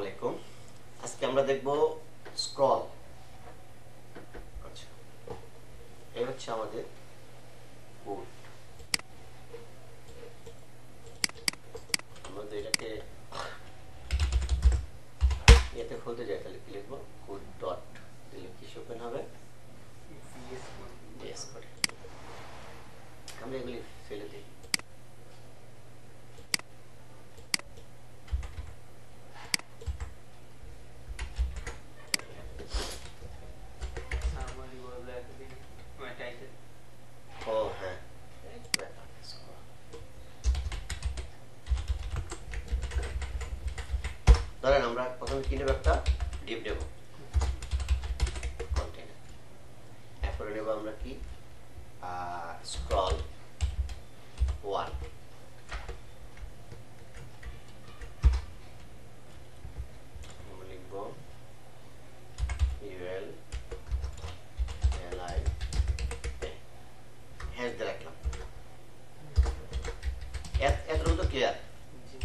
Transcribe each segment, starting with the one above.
আলাইকুম। আজকে আমরা দেখব স্ক্রল। আচ্ছা এই হচ্ছে আমাদের কোড আমরা তো এটাকে ইয়েতে খুলতে যাই তাহলে কি লিখব? কোড ডট দিলে কি ওপেন হবে? আমরা এগুলি ফেলে দিই Summary was actually my title. ও হ্যাঁ ধরেন আমরা প্রথমে কি নেব একটা? ডিপ নেব। কন্টেনার এরপরে নেব আমরা কি? স্ক্রল ওয়ান লিখব ইউএল এলআই হ্যাশ দিয়ে রাখলাম। এত- এতটুকু তো ক্লিয়ার জি।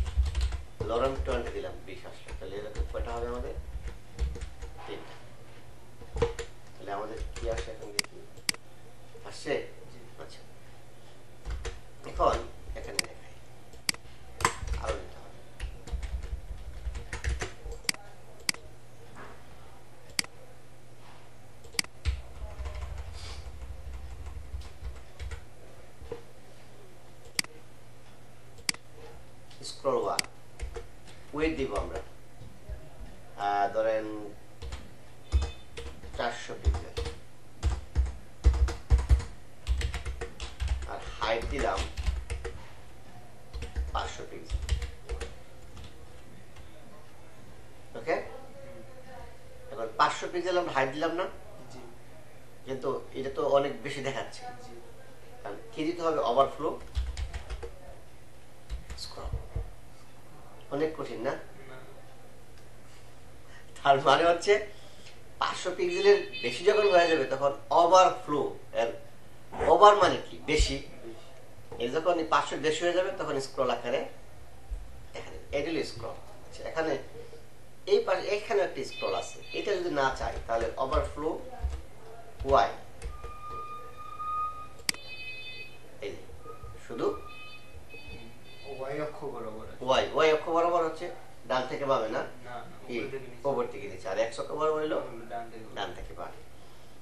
লরেন টোয়েন্টি দিলাম বিশ আসলো তাহলে এরকম কয়টা হবে আমাদের তিনটা তাহলে আমাদের কি আসে এখন দেখি আসছে জি আচ্ছা এখন এখানে দেখাই আরও নিতে হবে স্ক্রল ওয়ান ওয়েট দিব আমরা আহ, ধরেন চারশো পিক্সেল আর হাইট দিলাম পাঁচশো পিক্সেল ওকে এবার পাঁচশো পিক্সেল আমরা হাইট দিলাম না? কিন্তু এটা তো অনেক বেশি দেখাচ্ছে। কারণ কি দিতে হবে? ওভারফ্লো অনেক কঠিন না না? তার মানে হচ্ছে পাঁচশো পিক্সেলের বেশি যখন হয়ে যাবে তখন ওভারফ্লো এর ওভার মানে কি? বেশি। এই যখন পাঁচশো বেশি হয়ে যাবে তখন স্ক্রল আকারে দেখা যাবে এডিল স্ক্রল এখানে এই পাশে এখানে একটা স্ক্রল আছে। এটা যদি না চাই তাহলে ওভারফ্লো ওয়াই এই শুধু ওয়াই অক্ষ বরাবর ওয়াই ওয়াই অক্ষ বরাবর হচ্ছে ডান থেকে পাবে না? ওপর থেকে নিচে। আর এক অক্ষ বরাবর হইল ডান থেকে বাড়ে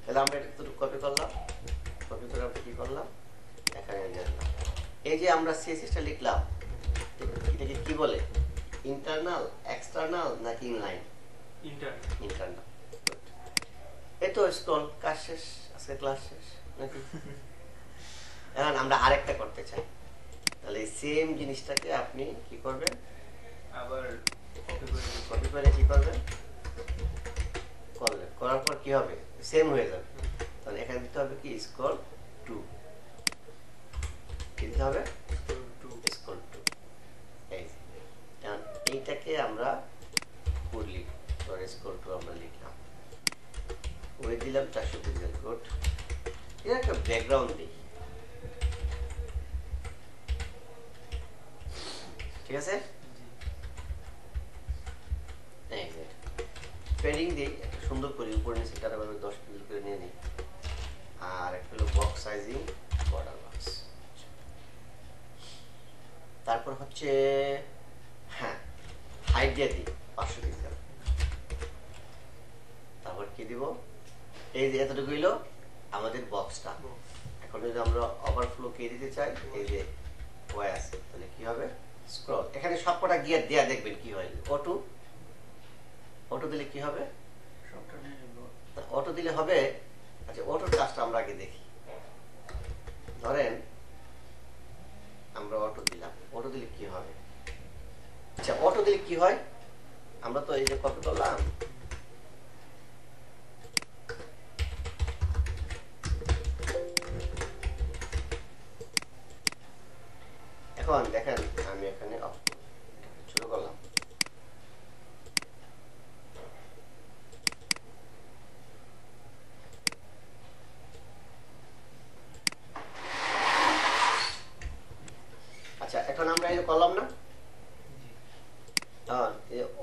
তাহলে আমরা এটা একটু কপি করলাম। কপি করে আমরা কি করলাম? এখানে লিখলাম এই যে আমরা সিএসএসটা লিখলাম এটাকে কি বলে? ইন্টারনাল এক্সটার্নাল নাকি ইনলাইন ইন্টারনাল এই তো স্ক্রল কাজ শেষ আজকে ক্লাস শেষ নাকি? এখন আমরা আরেকটা করতে চাই। তাহলে এই সেম জিনিসটাকে আপনি কি করবেন? আবার কপি করার পর কি হবে? সেম হয়ে যাবে। তাহলে এখানে দিতে হবে কি? স্কোর টু দিতে হবে? এইটাকে আমরা করলি স্কোর টু আমরা লিখলাম। ওই দিলাম চারশো পিক্সেল কোড এর একটা ব্যাকগ্রাউন্ড দিই ঠিক আছে জি এই যে পেডিং দিই সুন্দর করে উপরে নিচে তারা ভাবে দশ পিক্সেল করে নিয়ে নিই। আর একটা হলো বক্স সাইজিং বর্ডার বক্স তারপর হচ্ছে হ্যাঁ হাইট দিয়ে দিই, পাঁচশো পিক্সেল তারপর কি দিব? এই যে এতটুকু হইল আমাদের বক্সটা এখন যদি আমরা ওভারফ্লো কে দিতে চাই, এই যে ওয়াই আছে, তাহলে কি হবে? স্ক্রল এখানে সবকটা গিয়ার দেয়া দেখবেন কি হয়। অটো অটো দিলে কি হবে? অটো দিলে হবে আচ্ছা অটোর কাজটা আমরা আগে দেখি। ধরেন, আমরা অটো দিলাম। অটো দিলে কি হবে? আচ্ছা অটো দিলে কি হয়? আমরা তো এই যে কপি করলাম এখন দেখেন আমি এখানে off করব। শুরু করলাম আচ্ছা এখন আমরা এই যে করলাম না জি হ্যাঁ, এই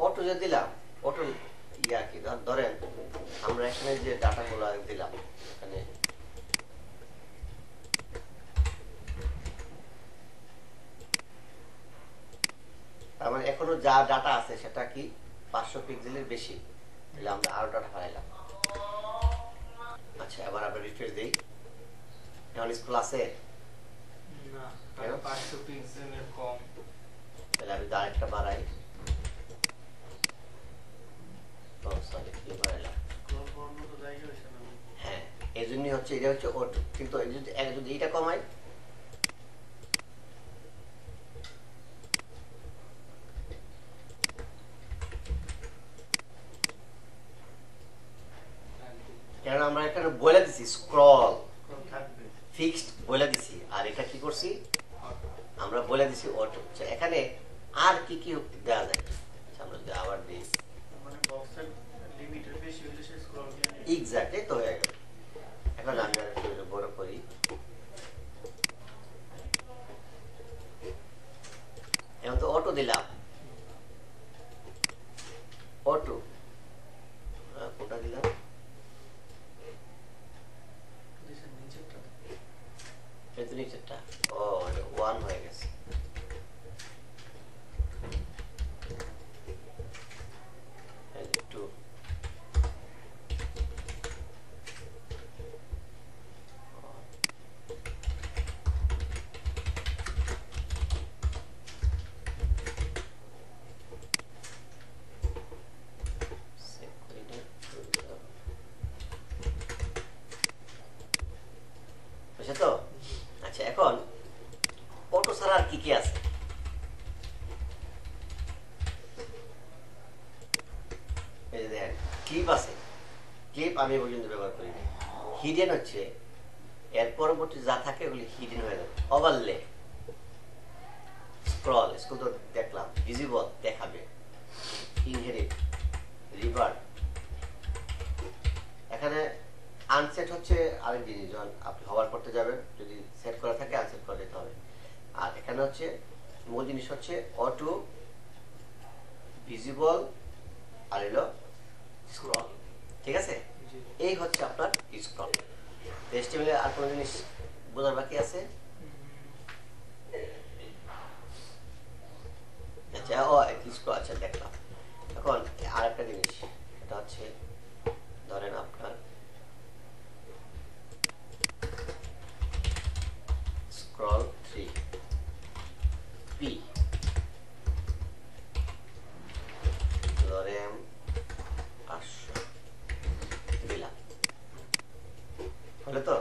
অটো যে দিলাম অটো ইয়া কি ধরেন আমরা এখানে যে ডাটাগুলো দিলাম এখানে। তার মানে এখনও যা ডাটা আছে সেটা কি পাঁচশো পিক্সেলের বেশি? তাহলে আমরা আরও ডাটা হারাইলাম আচ্ছা এবার আমরা রিফ্রেশ দিই। এখন স্কুল আছে? না পাঁচশো পিক্সেলের কম। তাহলে আমি আরেকটা বাড়াই ও সরি কি বাড়াইলাম হ্যাঁ এই জন্যই হচ্ছে এটা হচ্ছে ওর কিন্তু যদি এক যদি এইটা কমাই কারণ আমরা এখানে বলে দিছি স্ক্রল ফিক্সড বলে দিছি। আর এটা কি করছি? আমরা বলে দিছি অটো এখানে আর কি কি দেওয়া যায়? আচ্ছা, আমরা যদি আবার দিই। মানে বক্সের লিমিটের বেশি হলে সে স্ক্রল এক্স্যাক্টলি তো হয়ে গেল এখন আমি আর একটু এটা বড় করি এখন তো অটো দিলাম অটো আহ, কোনটা দিলাম নিচের নিচেরটা। এই তো নিচেরটা ও ওয়ান হয়ে গেছে টু বুঝছ তো আচ্ছা এখন অটো ছাড়া আর কি কি আছে এই যে দেখেন ক্লিপ আছে ক্লিপ আমি এ পর্যন্ত ব্যবহার করি হিডেন হচ্ছে, এর পরবর্তী যা থাকে ওগুলি হিডেন হয়ে যাবে। ওভারলে স্ক্রল স্কুল তো দেখলাম ভিজিবল দেখাবে। ইনহেরিট রিভার্ট এখানে আনসেট হচ্ছে আরেক জিনিস, যখন আপনি হওয়ার করতে যাবেন, যদি সেট করা থাকে আনসেট করে দিতে হবে। আর এখানে হচ্ছে, মূল জিনিস হচ্ছে অটো ভিজিবল আর এলো স্ক্রল ঠিক আছে। এই হচ্ছে আপনার ইসকন। এস্টিমেলে আর কোনো জিনিস বোঝার বাকি আছে? আচ্ছা ও স্ক্রল আচ্ছা দেখলাম। এখন আর একটা জিনিস, এটা হচ্ছে ধরেন আপনার স্ক্রল থ্রি পি ধরেন পাঁচশো দিলাম হলো তো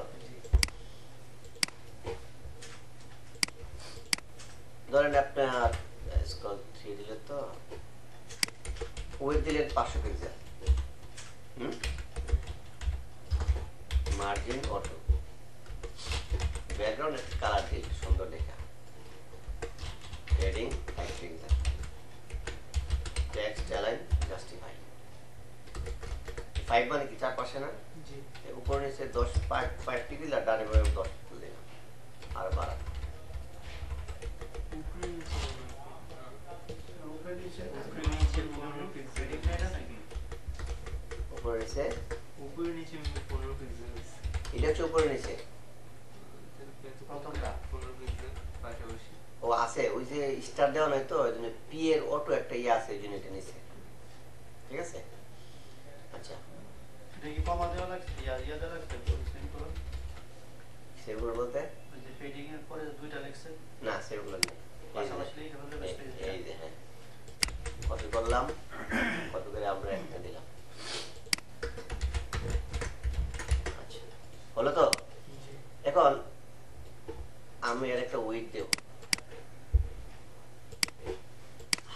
ধরেন আপনার স্কল থ্রি দিলে তো ওয়েট দিলেন পাঁচশো পিক্সেল মার্জিন অটো ব্যাকগ্রাউন্ড একটা কালার দিই সুন্দর লেখা হেডিং এক pixel text align justify five মানে কি? চার পাশে না উপরে নিচে দশ পাঁচ পাঁচটি দিলে আর ডানে দশ দিলাম। আর বাড়া উপরে নিচে মনে হয়। উপরে নিচে উপরে নিচে পনেরো পিক্সেল উপরে নিচে? উপরে নিচে পনেরো পিক্সেল এটা হচ্ছে উপরে নিচে। প্রথমটা। পনেরো পিক্সেল পাশাপাশি। ও আছে। ওই যে স্টার দেওয়া নয় তো ওই পি এর অটো একটা ইয়ে আছে ওই জন্য এটা নিচে। ঠিক আছে? আচ্ছা। এটা কি কমা দেওয়া লাগছে? ইয়া ইয়া দেওয়া লাগছে? সেগুলো বলতে? ওই যে ফেডিং এর পরে দুইটা লিখছে? না সেগুলো নেই এই। যে হ্যাঁ। কপি করলাম? কত করে আমরা একটা দিলাম? আচ্ছা। হলো তো? এখন আমি এর একটা উইথ দেব।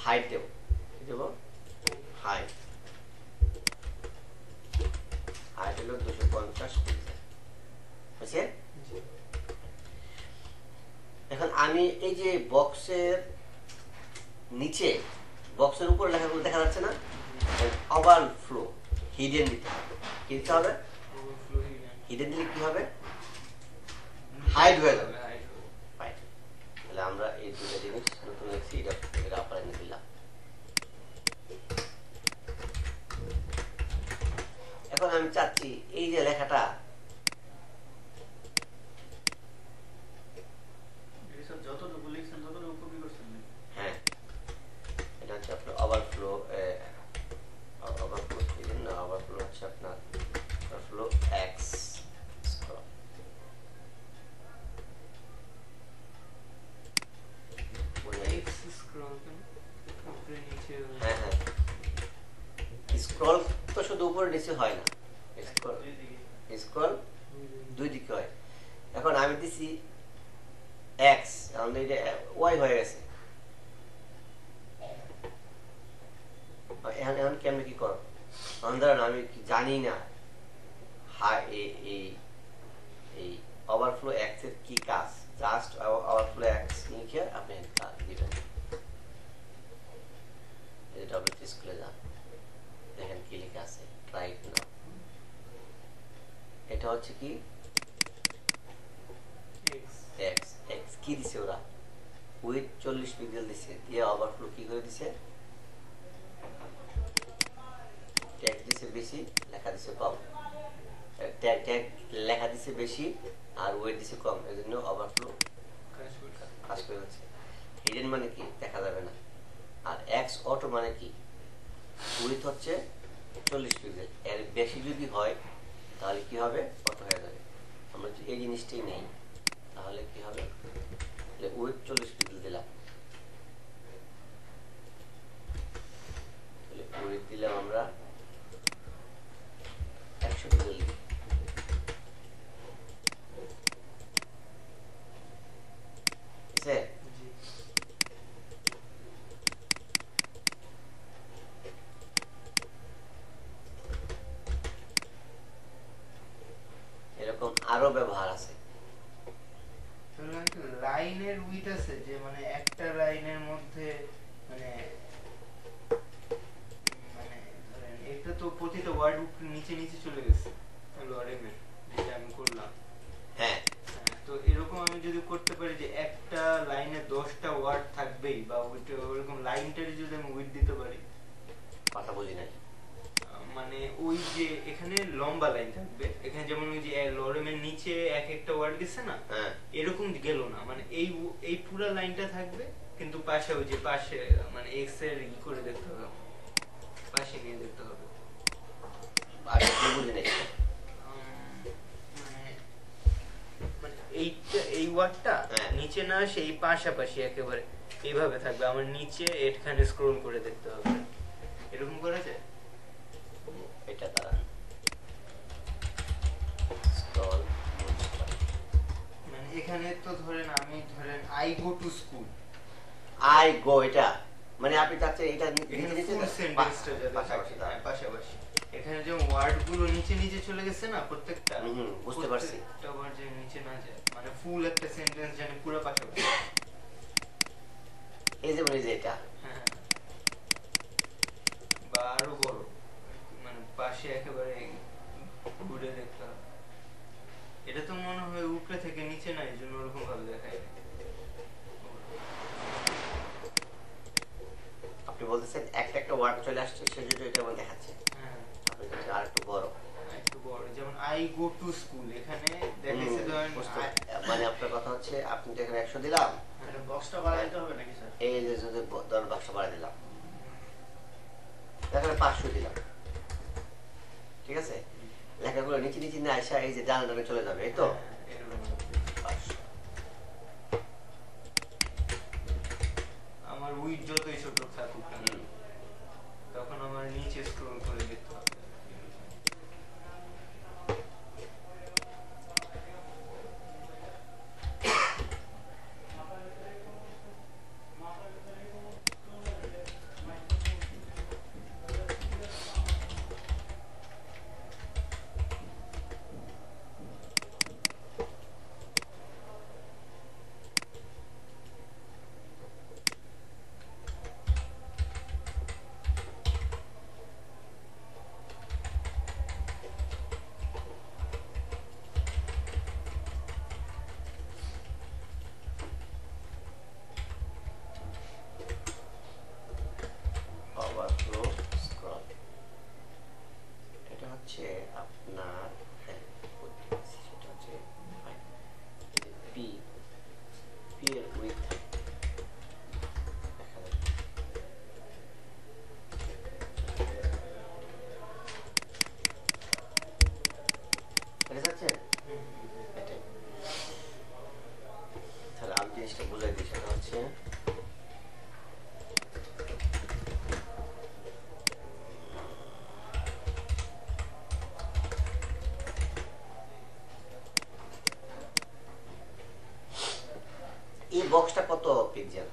হাইট দেব। আমরা এই দুটা জিনিস নতুন লিখছি এটা এটা আপারে দিলাম এখন আমি চাচ্ছি এই যে লেখাটা স্ক্রল তো শুধু উপরে নিচে হয় না। স্ক্রল দুই দিকে। হয়। এখন আমি দিছি এক্স এটা ওয়াই হয়ে গেছে। এখন এখন কেমনে কি করো ধরেন আমি জানি না হা- এই এই ওভারফ্লো এক্সের কি কাজ? জাস্ট ওভারফ্লো এক্স লিখে আপনি দিবেন। এই ডব্লিউ স্কুলে যান দেখেন কি লেখা আছে রাইট নাও এটা হচ্ছে কি? কি দিছে ওরা? উইথ চল্লিশ পিক্সেল দিছে। দিয়ে ওভারফ্লো কি করে দিছে? ট্যাগ দিছে বেশি, লেখা দিছে কম। ট্যাগ ট্যাগ লেখা দিছে বেশি আর ওয়েট দিছে কম। এই জন্য ওভারফ্লো কাজ করে হিডেন মানে কি? দেখা যাবে না। আর এক্স অটো মানে কি? উইথ হচ্ছে চল্লিশ পিক্সেল এর বেশি যদি হয় তাহলে কি হবে? কত হয়ে যাবে? আমরা যদি এই জিনিসটাই নেই, তাহলে কি হবে? উইথ চল্লিশ ডিগ্রি দিলাম। উইথ দিলাম আমরা একশো পিক্সেল দিই ঠিক আছে জি এরকম আরও ব্যবহার আছে। লাইনের উইট আছে যে মানে একটা লাইনের মধ্যে মানে মানে ধরেন এটা তো প্রতিটা ওয়ার্ড নিচে নিচে চলে গেছে। লরেমের যেটা আমি করলাম। হ্যাঁ। হ্যাঁ, তো এরকম আমি যদি করতে পারি যে একটা লাইনে দশটা ওয়ার্ড থাকবেই বা ওইটা ওরকম লাইনটারই যদি আমি উইট দিতে পারি। কথা বলি আহ, মানে ওই যে এখানে লম্বা লাইন থাকবে। এখানে যেমন ওই যে লরেমের নিচে এক একটা ওয়ার্ড গেছে না? হ্যাঁ। এরকম গেল না। মানে এই এই পুরো লাইনটা থাকবে কিন্তু পাশে ওই যে পাশে মানে এক্সের ই করে দেখতে হবে। পাশে নিয়ে দেখতে হবে। মানে মানে এইটা এই ওয়ার্ডটা হ্যাঁ। নিচে না আসে এই পাশাপাশি একেবারে এইভাবে থাকবে। আমার নিচে এখানে স্ক্রল করে দেখতে হবে। এরকম করা যায় এটা স্ক্রল মানে এখানে তো ধরেন আমি ধরেন I go to school I go এটা। মানে আপনি চাচ্ছেন এটা পাশাপাশি। হ্যাঁ, পাশাপাশি। এখানে যে ওয়ার্ডগুলো নিচে নিচে চলে গেছে না প্রত্যেকটা। বুঝতে পারছি। প্রত্যেকটা ওয়ার্ড যে নিচে না যায়। মানে ফুল একটা সেন্টেন্স জানি পুরো পাশাপাশি। এই যেমন এই যে এটা। হ্যাঁ। বা আরও বড়। পাশে একেবারে ঘুরে হবে এটা তো মনে হয় উপরে থেকে নিচে না এই জন্য ওরকম ভাবে দেখায়। আপনি বলতেছেন একটা একটা ওয়ার্ড চলে আসছে সেজন্য এটা আমার দেখাচ্ছে। হ্যাঁ। আর একটু বড়। একটু বড় যেমন আই গো টু স্কুল এখানে দেখাইছে ধরেন মানে আপনার কথা হচ্ছে আপনি তো এখানে একশো দিলাম। এটা বক্সটা বাড়াইতে হবে নাকি স্যার এই যে যদি দর বাক্স বাড়া দিলাম। দিলাম। ঠিক আছে? লেখাগুলো নিচে নিচে না আসা, এই যে ডাল ডালে চলে যাবে, এই তো? হ্যাঁ। পাঁচশো আমার উইথ যতই ছোট থাকুক তখন আমার নিচে স্ক্রল করে বলে দিই হচ্ছে এই বক্সটা কত পিক্সেল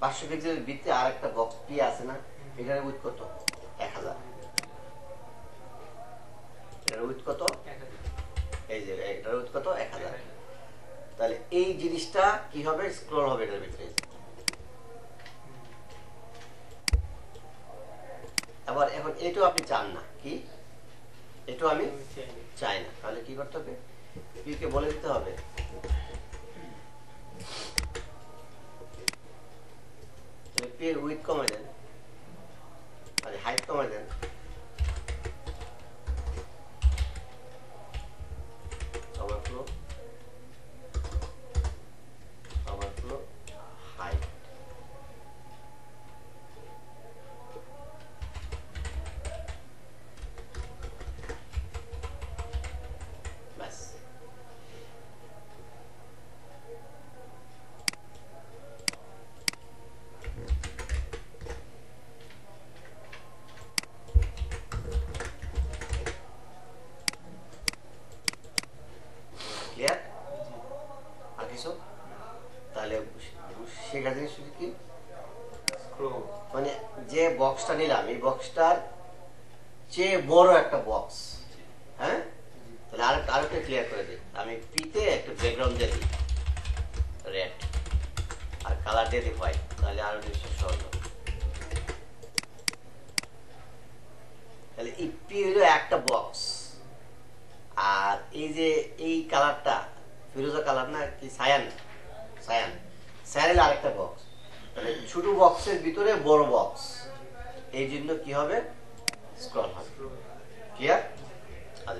পাঁচশো পিক্সেলের ভিতরে আর একটা বক্স দিয়ে আছে না? এটার উইথ কত? জিনিসটা কি হবে? স্ক্রল হবে এটার ভিতরে। আবার এখন এটাও আপনি চান না, কি? এটাও আমি চাই না। তাহলে কি করতে হবে? পিকে বলে দিতে হবে। তাহলে পি এর উইথ কমাই দেন মানে হাইট কমাই দেন ওভারফ্লো ওভারফ্লো হাইট ব্যাস ক্লিয়ার আর কিছু তাহলে শেখা জিনিস শুধু কি Scroll। মানে যে বক্সটা নিলাম এই বক্সটার চেয়ে বড় একটা বক্স হ্যাঁ? তাহলে আরেকটা আরেকটা ক্লিয়ার করে দিই। আমি পিতে একটা ব্যাকগ্রাউন্ড দিয়ে দিই। রেড আর কালার দিয়ে দিই হোয়াইট তাহলে আরও নিশ্চয় সহজ হবে। তাহলে এই পি হলো একটা বক্স আর এই যে এই কালারটা ফিরোজা কালার না, কি সায়ান? সায়ান। সায়ান আরেকটা বক্স তাহলে ছোট বক্সের ভিতরে বড় বক্স এই জন্য কি হবে স্ক্রল হবে। ক্লিয়ার আজ।